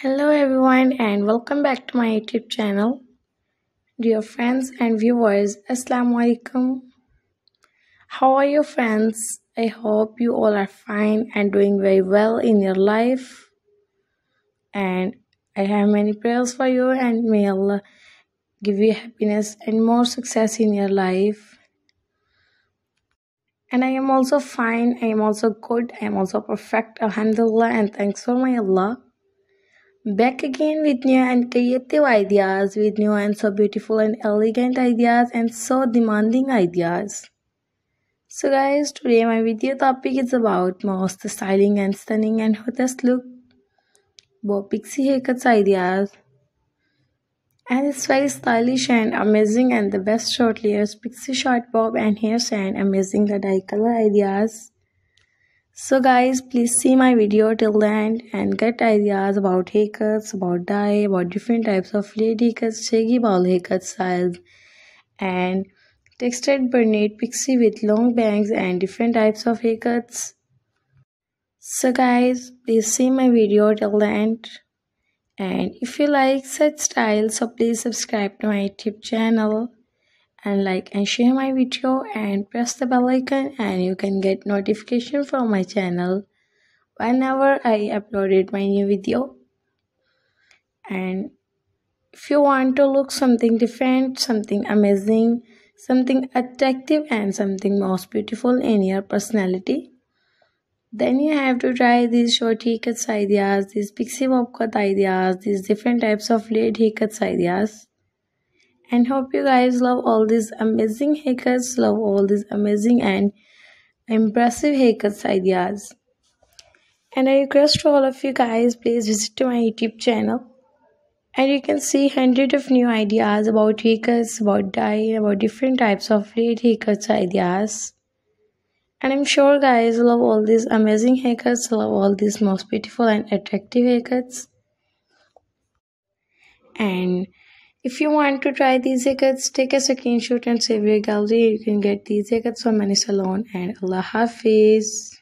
Hello everyone and welcome back to my YouTube channel. Dear friends and viewers, Assalamu alaikum. How are you friends? I hope you all are fine and doing very well in your life. And I have many prayers for you and may Allah give you happiness and more success in your life. And I am also fine, I am also good, I am also perfect, Alhamdulillah, and thanks for my Allah. Back again with new and creative ideas, with new and so beautiful and elegant ideas, and so demanding ideas. So, guys, today my video topic is about most styling and stunning and hottest look, bob pixie haircuts ideas, and it's very stylish and amazing and the best short layers, pixie short bob and hairs and amazing the dye color ideas. So guys, please see my video till the end and get ideas about haircuts, about dye, about different types of lady haircuts, shaggy ball haircut styles, and textured brunette pixie with long bangs and different types of haircuts. So guys, please see my video till the end. And if you like such styles, so please subscribe to my YouTube channel and like and share my video and press the bell icon and you can get notification from my channel whenever I uploaded my new video. And if you want to look something different something amazing something attractive and something most beautiful in your personality then you have to try these short haircuts ideas these pixie bob cut ideas these different types of laid haircuts ideas and hope you guys love all these amazing haircuts love all these amazing and impressive haircuts ideas. And i request to all of you guys please visit to my youtube channel. And you can see hundreds of new ideas about haircuts about dye about different types of laid haircuts ideas. And i'm sure guys love all these amazing haircuts love all these most beautiful and attractive haircuts. And if you want to try these haircuts, take a screenshot and save your gallery. You can get these haircuts from any salon and Allah Hafiz.